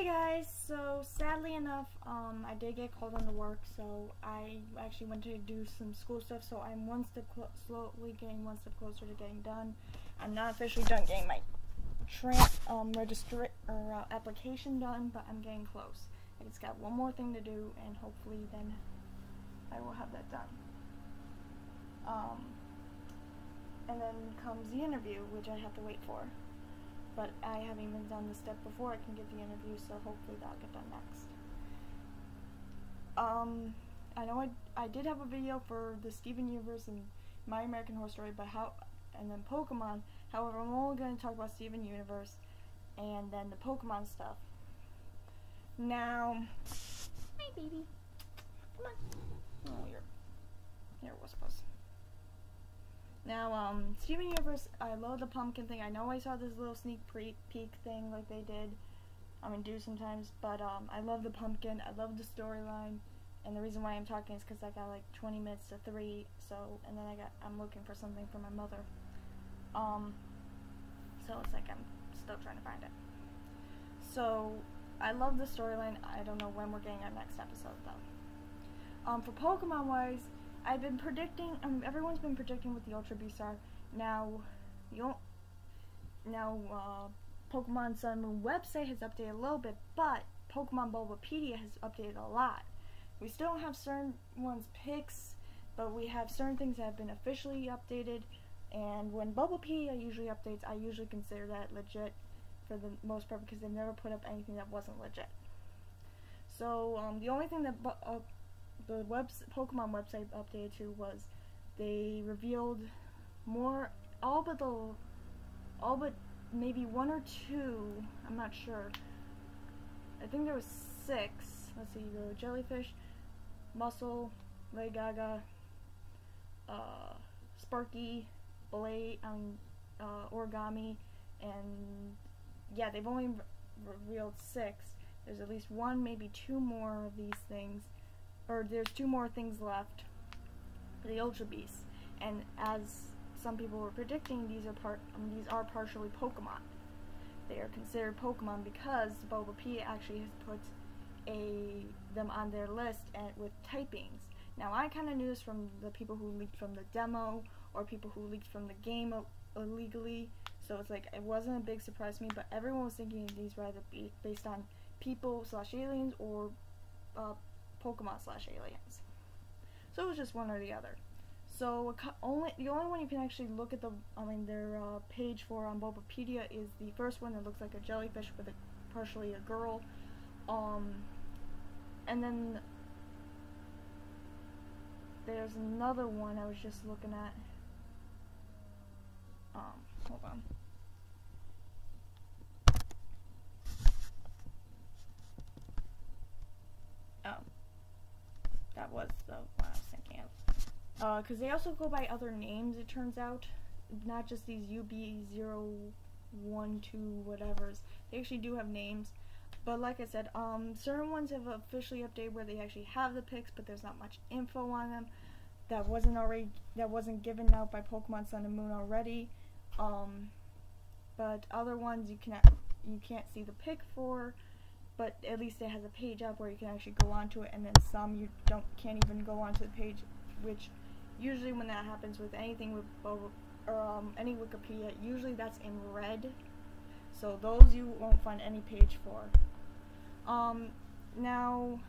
Hey guys, so sadly enough, um, I did get called into work, so I actually went to do some school stuff, so I'm one step slowly getting one step closer to getting done. I'm not officially done getting my um, register or uh, application done, but I'm getting close. I just got one more thing to do, and hopefully then I will have that done. Um, and then comes the interview, which I have to wait for but I haven't even done the step before I can get the interview, so hopefully that'll get done next. Um, I know I, I did have a video for the Steven Universe and My American Horror Story, but how, and then Pokemon. However, I'm only going to talk about Steven Universe and then the Pokemon stuff. Now, hi baby, come on. Oh, you're, you're Wuspus. Now, um, Steven Universe, I love the pumpkin thing. I know I saw this little sneak peek thing like they did. I mean, do sometimes, but um, I love the pumpkin. I love the storyline, and the reason why I'm talking is because I got like 20 minutes to three. So, and then I got I'm looking for something for my mother. Um, so it's like I'm still trying to find it. So, I love the storyline. I don't know when we're getting our next episode though. Um, for Pokemon wise. I've been predicting, um, everyone's been predicting what the Ultra Beasts are. Now, you now, uh, Pokemon Sun Moon website has updated a little bit, but Pokemon Bulbapedia has updated a lot. We still don't have certain ones pics, but we have certain things that have been officially updated. And when Bulbapedia usually updates, I usually consider that legit for the most part because they've never put up anything that wasn't legit. So um, the only thing that uh, the webs Pokemon website updated to was they revealed more all but the all but maybe one or two I'm not sure. I think there was six let's see the jellyfish muscle Legaga uh, Sparky Blade um, uh, origami and yeah they've only re revealed six. There's at least one maybe two more of these things or there's two more things left the Ultra Beasts. And as some people were predicting, these are part um, these are partially Pokemon. They are considered Pokemon because Bulbapedia actually has put a them on their list and with typings. Now I kind of knew this from the people who leaked from the demo or people who leaked from the game illegally. So it's like it wasn't a big surprise to me, but everyone was thinking these were either based on people slash aliens or uh, Pokemon slash aliens. So it was just one or the other. So only the only one you can actually look at the I mean their uh, page for on Bulbapedia is the first one that looks like a jellyfish with a partially a girl, um, and then there's another one I was just looking at. Um, hold on. that was the one I was thinking of. Because uh, they also go by other names, it turns out. Not just these UB012 whatevers. They actually do have names. But like I said, um, certain ones have officially updated where they actually have the pics, but there's not much info on them. That wasn't already that wasn't given out by Pokemon Sun and Moon already. Um, but other ones you can you can't see the pic for but at least it has a page up where you can actually go onto it and then some you don't can't even go onto the page which usually when that happens with anything with or um, any Wikipedia usually that's in red. So those you won't find any page for. Um, now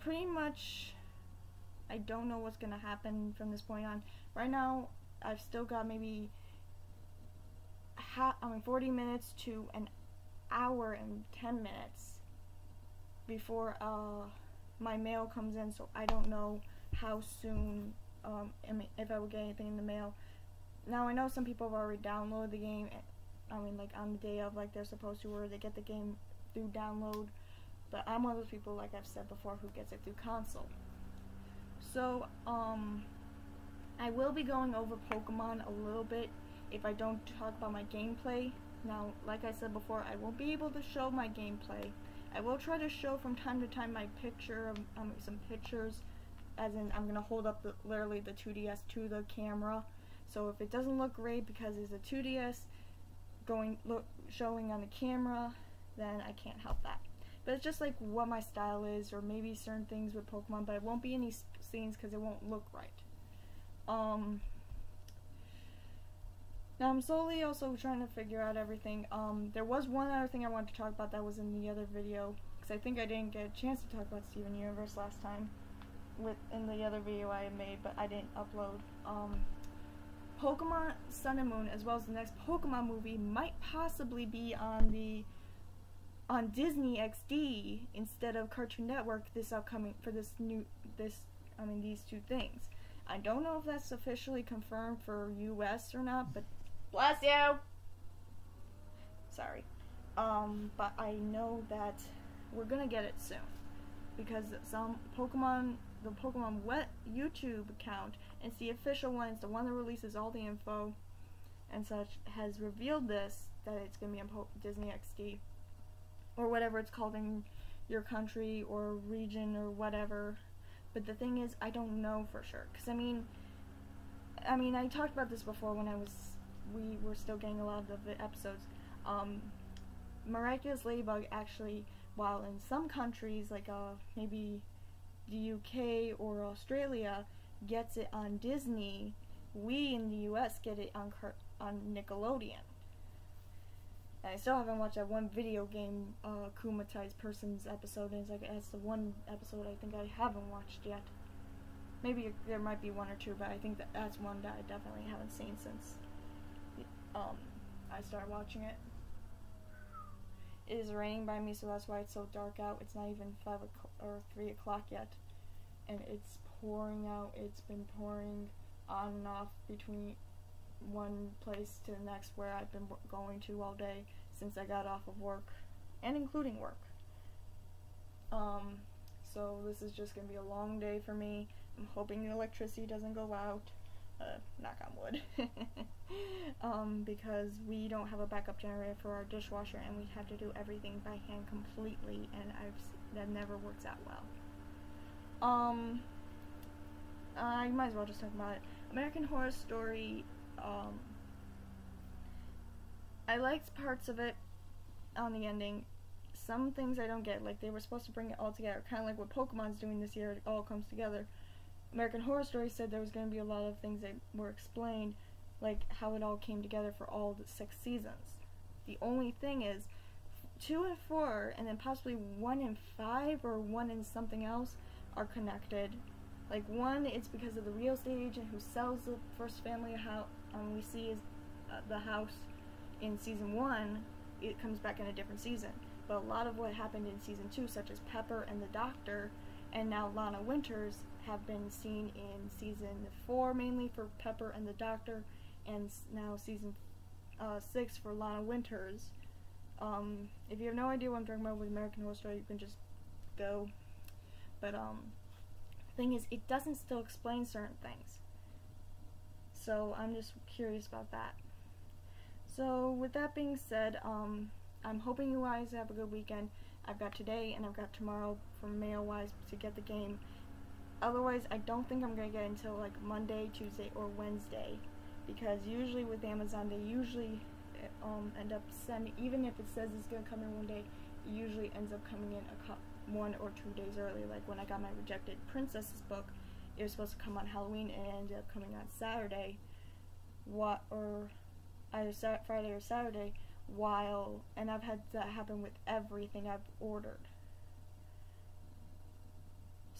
pretty much I don't know what's gonna happen from this point on. Right now I've still got maybe ha I mean 40 minutes to an hour and 10 minutes before uh, my mail comes in, so I don't know how soon, um, if I will get anything in the mail. Now, I know some people have already downloaded the game, I mean, like, on the day of, like, they're supposed to, or they get the game through download, but I'm one of those people, like I've said before, who gets it through console. So, um, I will be going over Pokemon a little bit if I don't talk about my gameplay now, like I said before, I won't be able to show my gameplay. I will try to show from time to time my picture, um, some pictures, as in I'm to hold up the, literally the 2DS to the camera. So if it doesn't look great because it's a 2DS going look showing on the camera, then I can't help that. But it's just like what my style is, or maybe certain things with Pokemon, but it won't be any scenes because it won't look right. Um, now I'm slowly also trying to figure out everything. Um, there was one other thing I wanted to talk about that was in the other video, because I think I didn't get a chance to talk about Steven Universe last time, with in the other video I made, but I didn't upload. Um, Pokemon Sun and Moon, as well as the next Pokemon movie, might possibly be on the on Disney XD instead of Cartoon Network this upcoming for this new this I mean these two things. I don't know if that's officially confirmed for US or not, but bless you. Sorry. Um, but I know that we're gonna get it soon because some Pokemon the Pokemon Wet YouTube account, it's the official one, it's the one that releases all the info and such, has revealed this that it's gonna be on po Disney XD or whatever it's called in your country or region or whatever. But the thing is, I don't know for sure. Cause I mean, I mean, I talked about this before when I was, we were still getting a lot of the episodes. Um, Miraculous Ladybug actually, while in some countries like uh maybe the UK or Australia gets it on Disney, we in the US get it on on Nickelodeon. And I still haven't watched that one video game uh, Kumatized Person's episode, and it's like that's the one episode I think I haven't watched yet. Maybe there might be one or two, but I think that that's one that I definitely haven't seen since um, I started watching it. It is raining by me, so that's why it's so dark out. It's not even five or three o'clock yet, and it's pouring out. It's been pouring on and off between one place to the next where I've been going to all day since I got off of work, and including work. Um, so this is just gonna be a long day for me. I'm hoping the electricity doesn't go out. Uh, knock on wood. um, because we don't have a backup generator for our dishwasher, and we have to do everything by hand completely, and I've that never works out well. Um, I might as well just talk about it. American Horror Story um, I liked parts of it on the ending. Some things I don't get, like they were supposed to bring it all together, kind of like what Pokemon's doing this year. It all comes together. American Horror Story said there was going to be a lot of things that were explained, like how it all came together for all the six seasons. The only thing is, two and four, and then possibly one and five or one and something else are connected. Like one, it's because of the real estate agent who sells the first family house um, we see is uh, the house in season one, it comes back in a different season. But a lot of what happened in season two, such as Pepper and the Doctor, and now Lana Winters, have been seen in season four mainly for Pepper and the Doctor, and now season uh, six for Lana Winters. Um, if you have no idea what I'm talking about with American Horror Story, you can just go. But um, thing is, it doesn't still explain certain things. So I'm just curious about that. So with that being said, um, I'm hoping you guys have a good weekend. I've got today and I've got tomorrow for mail-wise to get the game. Otherwise, I don't think I'm going to get until like Monday, Tuesday, or Wednesday. Because usually with Amazon, they usually um, end up sending, even if it says it's going to come in one day, it usually ends up coming in a one or two days early. Like when I got my Rejected Princesses book, it was supposed to come on Halloween and it ended up coming on Saturday, what or either Friday or Saturday. While and I've had that happen with everything I've ordered.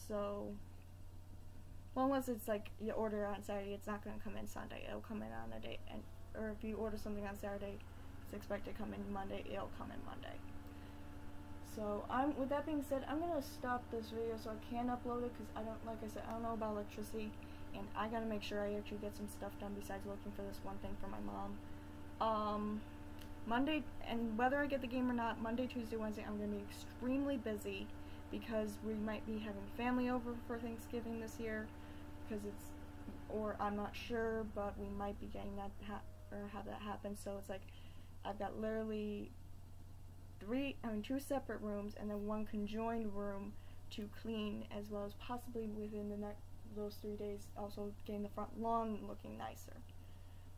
So, well, unless it's like you order on Saturday, it's not going to come in Sunday. It'll come in on a day, and or if you order something on Saturday, it's expected to come in Monday. It'll come in Monday. So I'm with that being said, I'm gonna stop this video so I can upload it because I don't, like I said, I don't know about electricity, and I gotta make sure I actually get some stuff done besides looking for this one thing for my mom. Um, Monday, and whether I get the game or not, Monday, Tuesday, Wednesday, I'm gonna be extremely busy because we might be having family over for Thanksgiving this year, because it's, or I'm not sure, but we might be getting that or have that happen. So it's like I've got literally three, I mean, two separate rooms and then one conjoined room to clean, as well as possibly within the next those three days, also getting the front lawn looking nicer.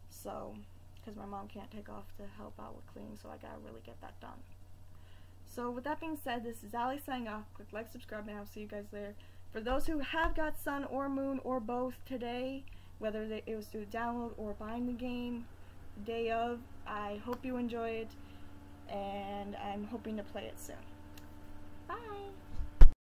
So, because my mom can't take off to help out with cleaning, so I gotta really get that done. So with that being said, this is Ally signing off. Click like, subscribe, and I'll see you guys later. For those who have got Sun or Moon or both today, whether they, it was through download or buying the game day of, I hope you enjoy it, and I'm hoping to play it soon. Bye!